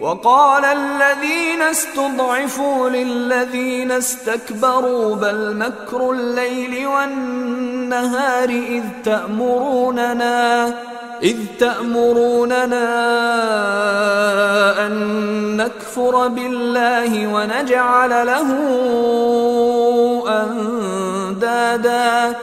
وقال الذين استضعفوا للذين استكبروا بل مكر الليل والنهار إذ تأمروننا إذ تأمروننا أن نكفر بالله ونجعل له أندادا.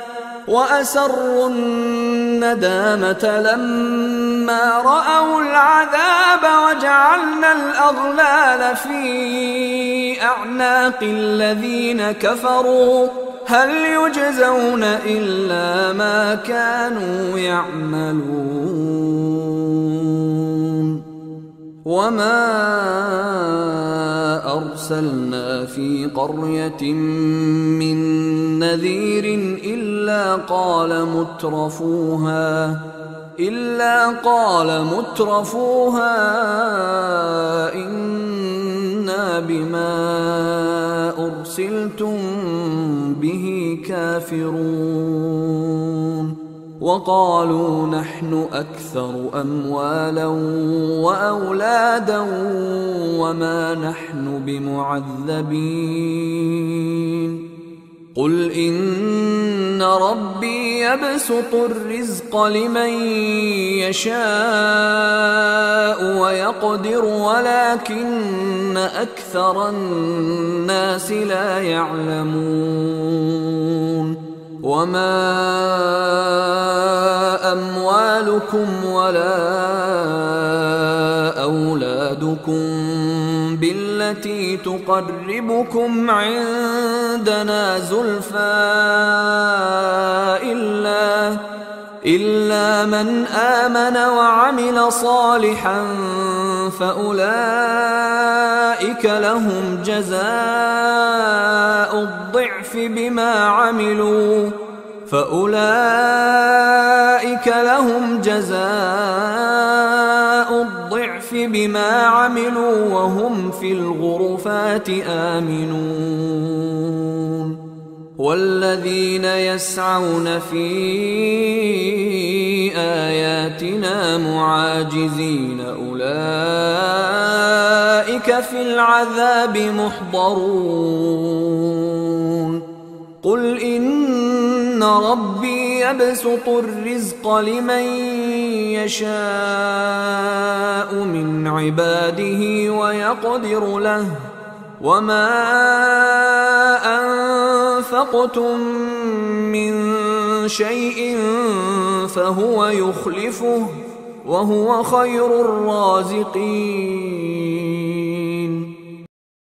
وأسروا الندامة لما رأوا العذاب وجعلنا الأغلال في أعناق الذين كفروا. هل يجزون إلا ما كانوا يعملون؟ وما أرسلنا في قرية من نذير إلا قال مترفوها إلا قال مترفوها إنا بما أرسلتم به كافرون. وقالوا نحن أكثر أموالا وأولادا وما نحن بمعذبين. قل إن ربي يبسط الرزق لمن يشاء ويقدر ولكن أكثر الناس لا يعلمون. وما أموالكم ولا أولادكم بالتي تقربكم عندنا زلفى إلا إلا من آمن وعمل صالحا فأولئك لهم جزاء الضعف بما عملوا فأولئك لهم جزاء الضعف بما عملوا وهم في الغرفات آمنون. والذين يسعون في آياتنا معاجزين أولئك في العذاب محضرون. قل إن ربي يبسط الرزق لمن يشاء من عباده ويقدر له وما أنفقتم من شيء فهو يخلفه وهو خير الرازقين